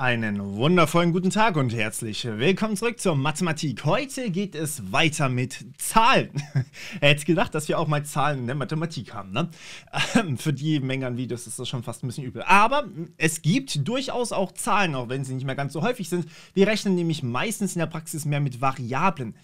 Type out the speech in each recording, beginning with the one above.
Einen wundervollen guten Tag und herzlich willkommen zurück zur Mathematik. Heute geht es weiter mit Zahlen. Hätte gedacht, dass wir auch mal Zahlen in der Mathematik haben. Ne? Ähm, für die Menge an Videos ist das schon fast ein bisschen übel. Aber es gibt durchaus auch Zahlen, auch wenn sie nicht mehr ganz so häufig sind. Wir rechnen nämlich meistens in der Praxis mehr mit Variablen.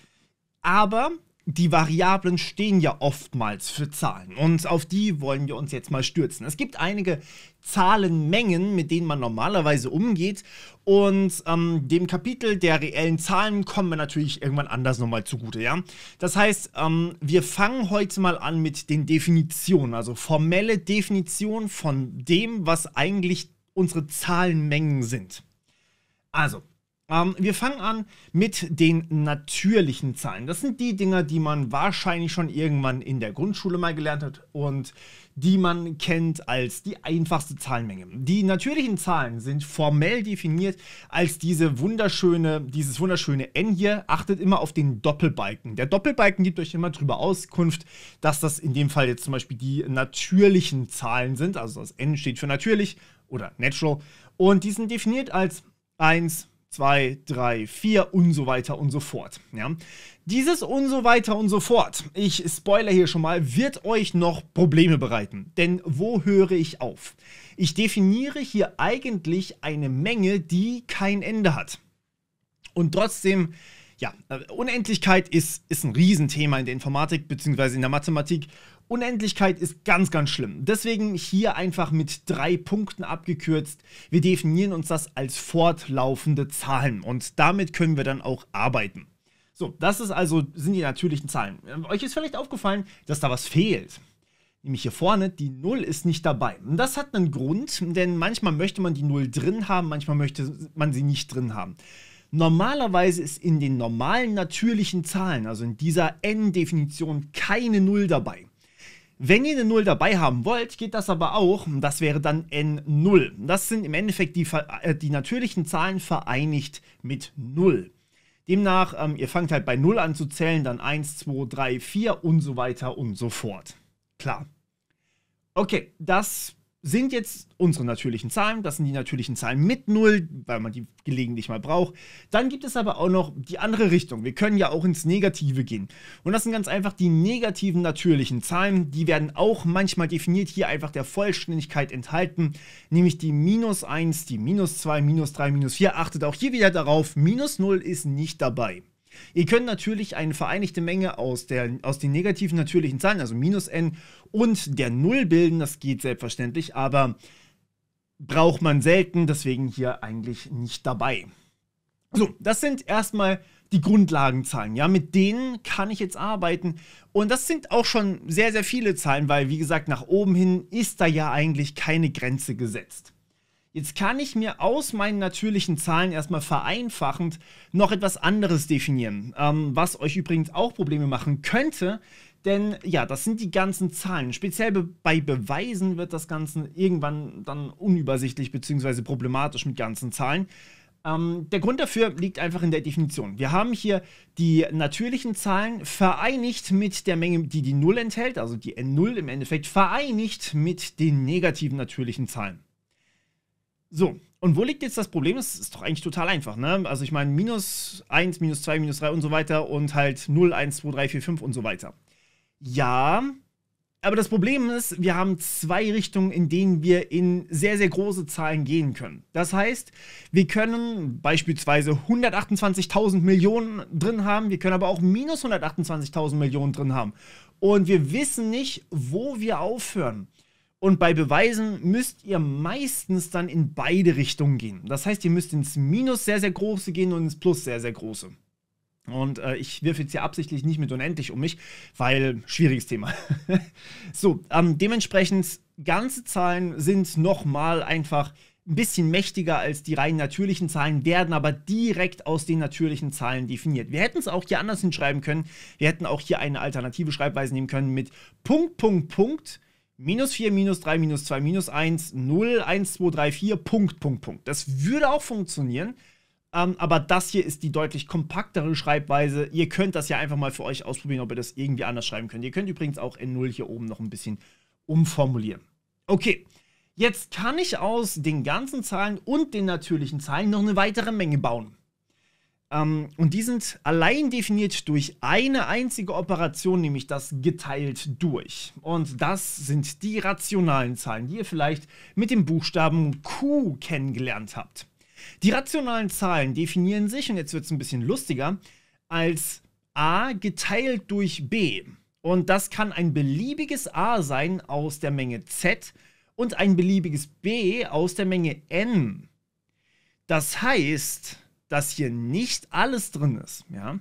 Aber die Variablen stehen ja oftmals für Zahlen und auf die wollen wir uns jetzt mal stürzen. Es gibt einige Zahlenmengen, mit denen man normalerweise umgeht und ähm, dem Kapitel der reellen Zahlen kommen wir natürlich irgendwann anders nochmal zugute, ja. Das heißt, ähm, wir fangen heute mal an mit den Definitionen, also formelle Definition von dem, was eigentlich unsere Zahlenmengen sind. Also, ähm, wir fangen an mit den natürlichen Zahlen. Das sind die Dinger, die man wahrscheinlich schon irgendwann in der Grundschule mal gelernt hat und die man kennt als die einfachste Zahlenmenge. Die natürlichen Zahlen sind formell definiert als diese wunderschöne, dieses wunderschöne n hier. Achtet immer auf den Doppelbalken. Der Doppelbalken gibt euch immer darüber Auskunft, dass das in dem Fall jetzt zum Beispiel die natürlichen Zahlen sind. Also das n steht für natürlich oder natural. Und die sind definiert als 1, 2, 3, 4 und so weiter und so fort. Ja. Dieses und so weiter und so fort, ich spoiler hier schon mal, wird euch noch Probleme bereiten. Denn wo höre ich auf? Ich definiere hier eigentlich eine Menge, die kein Ende hat. Und trotzdem, ja, Unendlichkeit ist, ist ein Riesenthema in der Informatik bzw. in der Mathematik Unendlichkeit ist ganz, ganz schlimm. Deswegen hier einfach mit drei Punkten abgekürzt. Wir definieren uns das als fortlaufende Zahlen und damit können wir dann auch arbeiten. So, das ist also, sind die natürlichen Zahlen. Euch ist vielleicht aufgefallen, dass da was fehlt. Nämlich hier vorne, die 0 ist nicht dabei. Und das hat einen Grund, denn manchmal möchte man die 0 drin haben, manchmal möchte man sie nicht drin haben. Normalerweise ist in den normalen natürlichen Zahlen, also in dieser n-Definition, keine 0 dabei. Wenn ihr eine 0 dabei haben wollt, geht das aber auch. Das wäre dann N0. Das sind im Endeffekt die, äh, die natürlichen Zahlen vereinigt mit 0. Demnach, ähm, ihr fangt halt bei 0 an zu zählen, dann 1, 2, 3, 4 und so weiter und so fort. Klar. Okay, das sind jetzt unsere natürlichen Zahlen. Das sind die natürlichen Zahlen mit 0, weil man die gelegentlich mal braucht. Dann gibt es aber auch noch die andere Richtung. Wir können ja auch ins Negative gehen. Und das sind ganz einfach die negativen natürlichen Zahlen. Die werden auch manchmal definiert, hier einfach der Vollständigkeit enthalten. Nämlich die minus 1, die minus 2, minus 3, minus 4. Achtet auch hier wieder darauf, minus 0 ist nicht dabei. Ihr könnt natürlich eine vereinigte Menge aus, der, aus den negativen natürlichen Zahlen, also minus n, und der Null bilden. Das geht selbstverständlich, aber braucht man selten, deswegen hier eigentlich nicht dabei. So, das sind erstmal die Grundlagenzahlen. Ja, mit denen kann ich jetzt arbeiten. Und das sind auch schon sehr, sehr viele Zahlen, weil, wie gesagt, nach oben hin ist da ja eigentlich keine Grenze gesetzt. Jetzt kann ich mir aus meinen natürlichen Zahlen erstmal vereinfachend noch etwas anderes definieren, ähm, was euch übrigens auch Probleme machen könnte, denn ja, das sind die ganzen Zahlen. Speziell be bei Beweisen wird das Ganze irgendwann dann unübersichtlich bzw. problematisch mit ganzen Zahlen. Ähm, der Grund dafür liegt einfach in der Definition. Wir haben hier die natürlichen Zahlen vereinigt mit der Menge, die die 0 enthält, also die N0 im Endeffekt, vereinigt mit den negativen natürlichen Zahlen. So, und wo liegt jetzt das Problem? Das ist doch eigentlich total einfach, ne? Also ich meine, minus 1, minus 2, minus 3 und so weiter und halt 0, 1, 2, 3, 4, 5 und so weiter. Ja, aber das Problem ist, wir haben zwei Richtungen, in denen wir in sehr, sehr große Zahlen gehen können. Das heißt, wir können beispielsweise 128.000 Millionen drin haben, wir können aber auch minus 128.000 Millionen drin haben. Und wir wissen nicht, wo wir aufhören. Und bei Beweisen müsst ihr meistens dann in beide Richtungen gehen. Das heißt, ihr müsst ins Minus sehr, sehr große gehen und ins Plus sehr, sehr große. Und äh, ich wirf jetzt hier absichtlich nicht mit unendlich um mich, weil schwieriges Thema. so, ähm, dementsprechend, ganze Zahlen sind nochmal einfach ein bisschen mächtiger als die rein natürlichen Zahlen, werden aber direkt aus den natürlichen Zahlen definiert. Wir hätten es auch hier anders hinschreiben können. Wir hätten auch hier eine alternative Schreibweise nehmen können mit Punkt, Punkt, Punkt minus 4, minus 3, minus 2, minus 1, 0, 1, 2, 3, 4, Punkt, Punkt, Punkt. Das würde auch funktionieren. Ähm, aber das hier ist die deutlich kompaktere Schreibweise. Ihr könnt das ja einfach mal für euch ausprobieren, ob ihr das irgendwie anders schreiben könnt. Ihr könnt übrigens auch N0 hier oben noch ein bisschen umformulieren. Okay, Jetzt kann ich aus den ganzen Zahlen und den natürlichen Zahlen noch eine weitere Menge bauen. Ähm, und die sind allein definiert durch eine einzige Operation, nämlich das geteilt durch. Und das sind die rationalen Zahlen, die ihr vielleicht mit dem Buchstaben Q kennengelernt habt. Die rationalen Zahlen definieren sich, und jetzt wird es ein bisschen lustiger, als a geteilt durch b. Und das kann ein beliebiges a sein aus der Menge z und ein beliebiges b aus der Menge n. Das heißt, dass hier nicht alles drin ist. Ja?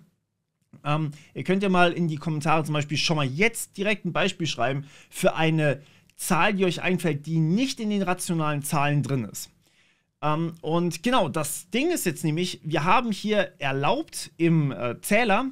Ähm, ihr könnt ja mal in die Kommentare zum Beispiel schon mal jetzt direkt ein Beispiel schreiben für eine Zahl, die euch einfällt, die nicht in den rationalen Zahlen drin ist. Ähm, und genau, das Ding ist jetzt nämlich, wir haben hier erlaubt im äh, Zähler,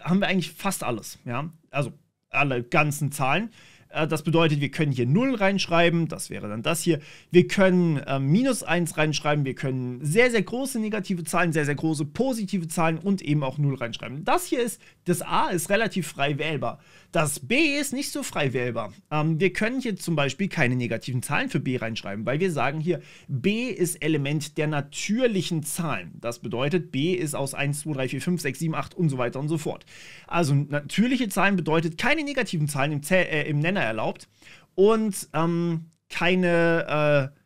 haben wir eigentlich fast alles. Ja? Also alle ganzen Zahlen. Äh, das bedeutet, wir können hier 0 reinschreiben, das wäre dann das hier. Wir können äh, minus 1 reinschreiben, wir können sehr, sehr große negative Zahlen, sehr, sehr große positive Zahlen und eben auch 0 reinschreiben. Das hier ist, das A ist relativ frei wählbar. Das B ist nicht so frei wählbar. Ähm, wir können hier zum Beispiel keine negativen Zahlen für B reinschreiben, weil wir sagen hier, B ist Element der natürlichen Zahlen. Das bedeutet, B ist aus 1, 2, 3, 4, 5, 6, 7, 8 und so weiter und so fort. Also natürliche Zahlen bedeutet keine negativen Zahlen im, Zäh äh, im Nenner erlaubt und ähm, keine, äh,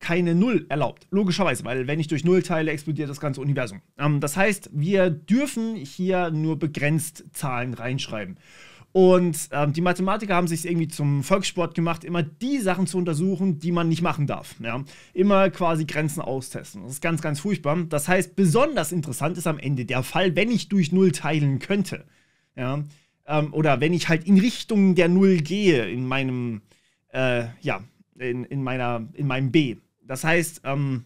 keine Null erlaubt. Logischerweise, weil wenn ich durch Null teile, explodiert das ganze Universum. Ähm, das heißt, wir dürfen hier nur begrenzt Zahlen reinschreiben. Und ähm, die Mathematiker haben sich irgendwie zum Volkssport gemacht, immer die Sachen zu untersuchen, die man nicht machen darf. Ja? Immer quasi Grenzen austesten. Das ist ganz, ganz furchtbar. Das heißt, besonders interessant ist am Ende der Fall, wenn ich durch Null teilen könnte. Ja? Ähm, oder wenn ich halt in Richtung der Null gehe in meinem, äh, ja, in, in, meiner, in meinem B. Das heißt, ähm,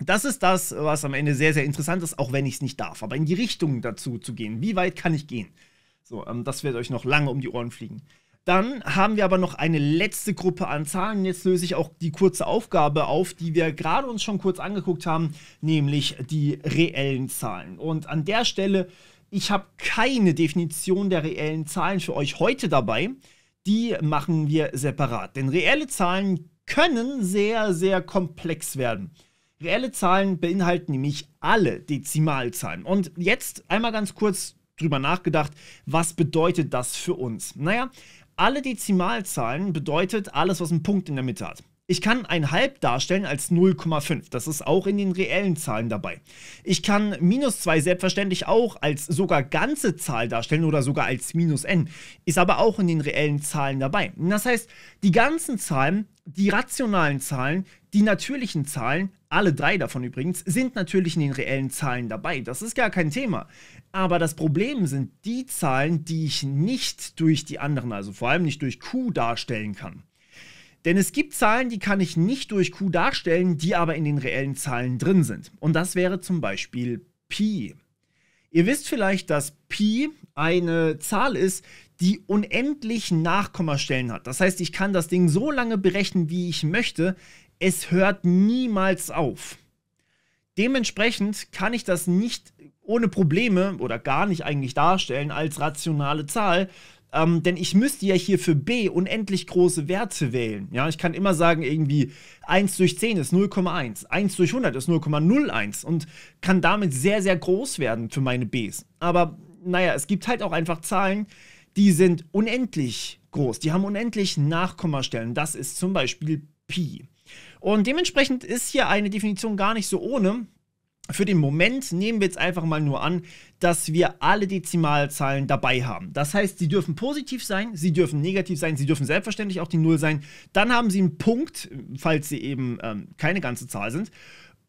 das ist das, was am Ende sehr, sehr interessant ist, auch wenn ich es nicht darf. Aber in die Richtung dazu zu gehen, wie weit kann ich gehen? So, ähm, das wird euch noch lange um die Ohren fliegen. Dann haben wir aber noch eine letzte Gruppe an Zahlen. Jetzt löse ich auch die kurze Aufgabe auf, die wir gerade uns schon kurz angeguckt haben, nämlich die reellen Zahlen. Und an der Stelle, ich habe keine Definition der reellen Zahlen für euch heute dabei. Die machen wir separat. Denn reelle Zahlen können sehr, sehr komplex werden. Reelle Zahlen beinhalten nämlich alle Dezimalzahlen. Und jetzt einmal ganz kurz drüber nachgedacht, was bedeutet das für uns? Naja, alle Dezimalzahlen bedeutet alles, was einen Punkt in der Mitte hat. Ich kann ein Halb darstellen als 0,5. Das ist auch in den reellen Zahlen dabei. Ich kann minus 2 selbstverständlich auch als sogar ganze Zahl darstellen oder sogar als minus n. Ist aber auch in den reellen Zahlen dabei. Das heißt, die ganzen Zahlen, die rationalen Zahlen, die natürlichen Zahlen, alle drei davon übrigens, sind natürlich in den reellen Zahlen dabei. Das ist gar kein Thema. Aber das Problem sind die Zahlen, die ich nicht durch die anderen, also vor allem nicht durch Q darstellen kann. Denn es gibt Zahlen, die kann ich nicht durch Q darstellen, die aber in den reellen Zahlen drin sind. Und das wäre zum Beispiel Pi. Ihr wisst vielleicht, dass Pi eine Zahl ist, die unendlich Nachkommastellen hat. Das heißt, ich kann das Ding so lange berechnen, wie ich möchte. Es hört niemals auf. Dementsprechend kann ich das nicht ohne Probleme oder gar nicht eigentlich darstellen als rationale Zahl, ähm, denn ich müsste ja hier für b unendlich große Werte wählen. Ja, ich kann immer sagen, irgendwie 1 durch 10 ist 0,1, 1 durch 100 ist 0,01 und kann damit sehr, sehr groß werden für meine b's. Aber naja, es gibt halt auch einfach Zahlen, die sind unendlich groß, die haben unendlich Nachkommastellen. Das ist zum Beispiel Pi. Und dementsprechend ist hier eine Definition gar nicht so ohne. Für den Moment nehmen wir jetzt einfach mal nur an, dass wir alle Dezimalzahlen dabei haben. Das heißt, sie dürfen positiv sein, sie dürfen negativ sein, sie dürfen selbstverständlich auch die Null sein. Dann haben sie einen Punkt, falls sie eben ähm, keine ganze Zahl sind.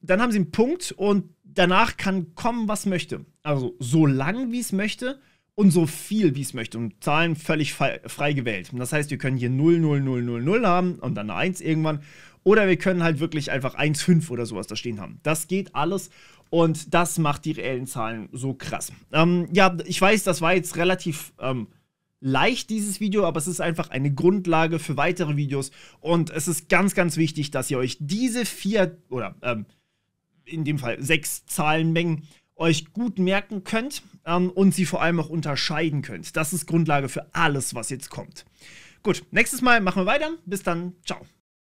Dann haben sie einen Punkt und danach kann kommen, was möchte. Also so lang, wie es möchte und so viel, wie es möchte. Und Zahlen völlig frei, gewählt. Das heißt, wir können hier 0, 0, 0, 0, 0 haben und dann eine 1 irgendwann. Oder wir können halt wirklich einfach 1,5 oder sowas da stehen haben. Das geht alles und das macht die reellen Zahlen so krass. Ähm, ja, ich weiß, das war jetzt relativ ähm, leicht, dieses Video, aber es ist einfach eine Grundlage für weitere Videos. Und es ist ganz, ganz wichtig, dass ihr euch diese vier oder ähm, in dem Fall sechs Zahlenmengen euch gut merken könnt ähm, und sie vor allem auch unterscheiden könnt. Das ist Grundlage für alles, was jetzt kommt. Gut, nächstes Mal machen wir weiter. Bis dann. Ciao.